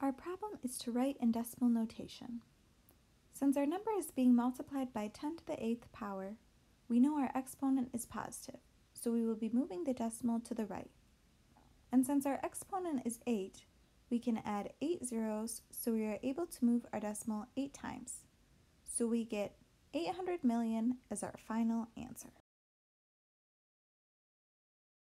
Our problem is to write in decimal notation. Since our number is being multiplied by 10 to the 8th power, we know our exponent is positive, so we will be moving the decimal to the right. And since our exponent is 8, we can add 8 zeros so we are able to move our decimal 8 times. So we get 800 million as our final answer.